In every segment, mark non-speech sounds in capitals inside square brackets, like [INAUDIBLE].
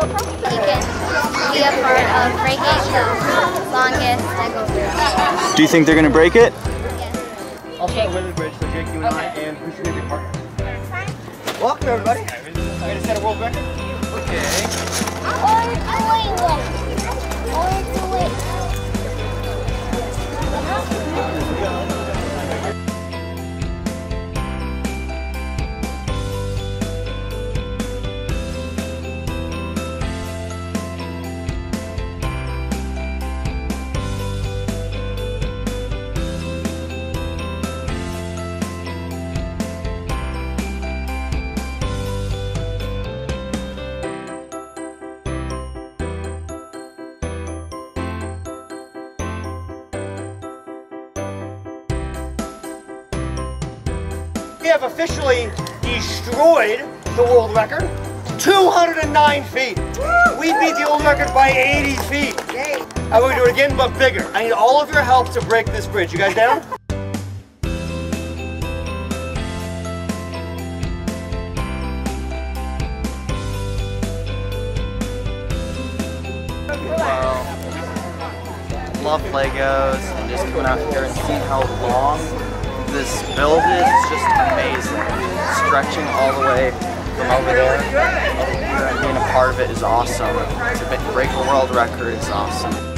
can be a part of breaking the longest Lego bridge. Do you think they're gonna break it? I'll start with the bridge, so Jake, you and I, and who should be your partner? Welcome, everybody. I'm gonna set a world record. Okay. We have officially destroyed the world record. 209 feet. We beat the old record by 80 feet. And we're gonna do it again, but bigger. I need all of your help to break this bridge. You guys down? [LAUGHS] Love Legos and just coming out here and seeing how long this build is. Just amazing. Stretching all the way from over there and being a part of it is awesome. To break a world record is awesome.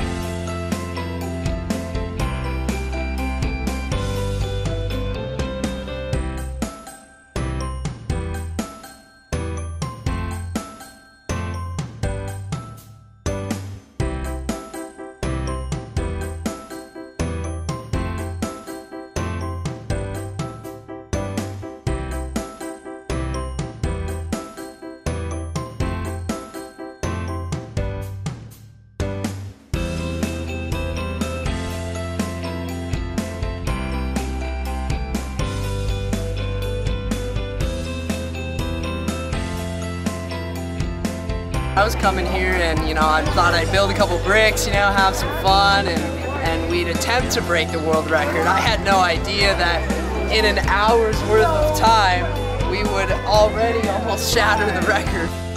I was coming here and you know I thought I'd build a couple bricks, you know, have some fun and and we'd attempt to break the world record. I had no idea that in an hour's worth of time we would already almost shatter the record.